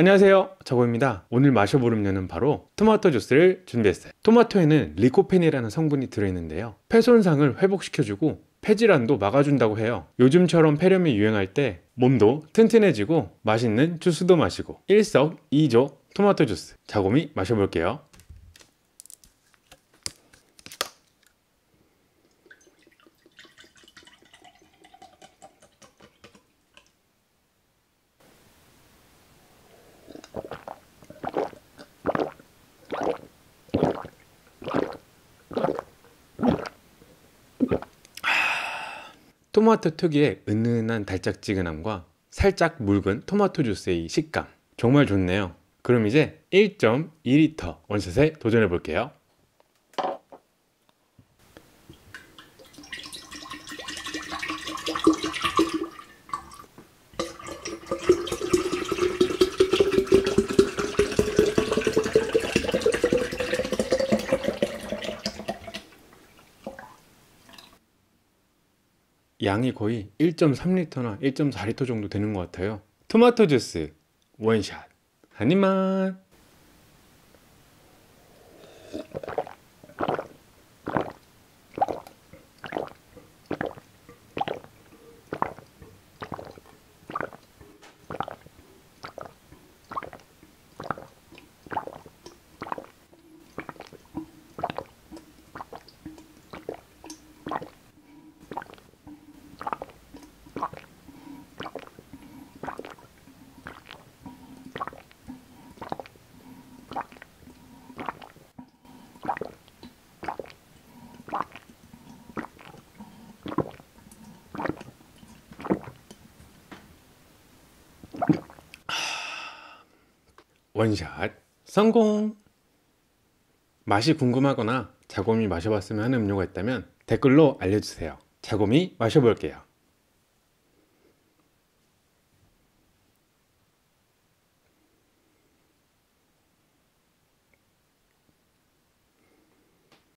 안녕하세요. 저고입니다. 오늘 마셔볼 음료는 바로 토마토 주스를 준비했어요. 토마토에는 리코펜이라는 성분이 들어있는데요. 폐 손상을 회복시켜주고 폐질환도 막아준다고 해요. 요즘처럼 폐렴이 유행할 때 몸도 튼튼해지고 맛있는 주스도 마시고 일석이조 토마토 주스 자곰이 마셔볼게요 토마토 특유의 은은한 달짝지근함과 살짝 묽은 토마토 주스의 식감. 정말 좋네요. 그럼 이제 1.2L 원샷에 도전해 볼게요 양이 거의 1.3리터나 1.4리터 정도 되는 것 같아요. 토마토 주스 원샷. 한 입만 원샷 성공! 맛이 궁금하거나 자곰이 마셔봤으면 하는 음료가 있다면 댓글로 알려주세요. 자곰이 마셔볼게요.